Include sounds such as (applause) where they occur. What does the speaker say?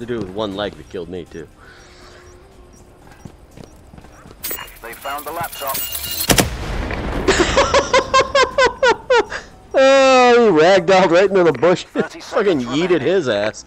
The dude with one leg that killed me too. They found the laptop. (laughs) Oh, he ragdolled right into the bush. (laughs) Fucking yeeted his ass.